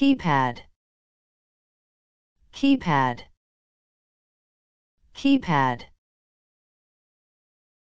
keypad. Keypad. Keypad.